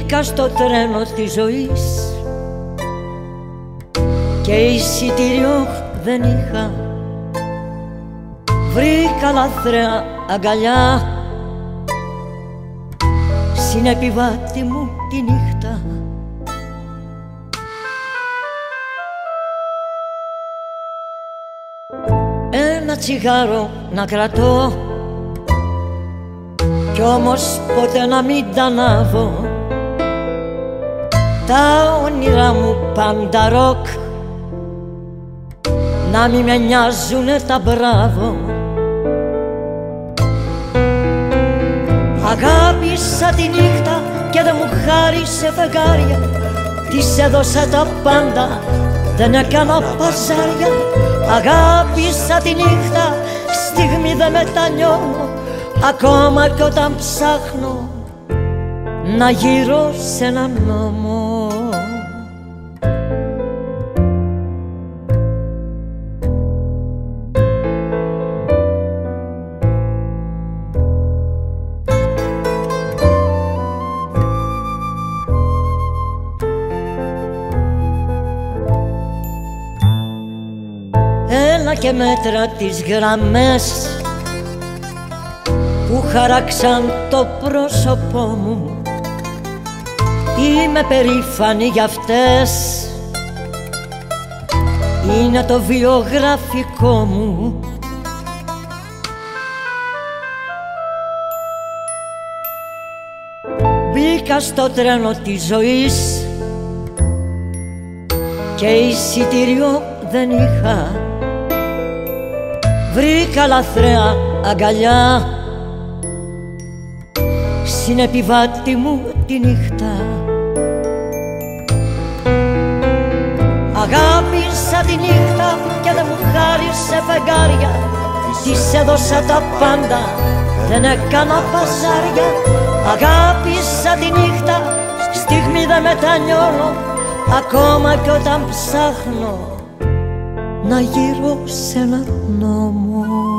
Μπήκα στο τρένο της ζωής. Και εισιτήριο δεν είχα. Βρήκα λαθρέα αγκαλιά. Στην επιβάτη μου τη νύχτα. Ένα τσιγάρο να κρατώ. Κι όμως ποτέ να μην τα ανάβω Τα όνειρά μου πάντα ροκ. Να μην με νοιάζουνε τα μπράβο. Αγάπησα τη νύχτα και δεν μου χάρισε φεγγάρια. Της έδωσα τα πάντα, δεν έκανα παζάρια Αγάπησα τη νύχτα, στιγμή δεν μετανιώνω. Ακόμα κι όταν ψάχνω να γύρω σε έναν νόμο. Έλα και μέτρα τις γραμμές που χαράξαν το πρόσωπό μου Είμαι περήφανη για αυτές. Είναι το βιογραφικό μου. Μπήκα στο τρένο της ζωής και εισιτήριο δεν είχα. Βρήκα λαθρέα αγκαλιά. Στην επιβάτη μου τη νύχτα Αγάπησα τη νύχτα και δεν μου χάρισε φεγγάρια. Της έδωσα τα πάντα, δεν έκανα παζάρια. Αγάπησα τη νύχτα, στιγμή δεν μετανιώνω Ακόμα κι όταν ψάχνω να γύρω σε ένα νόμο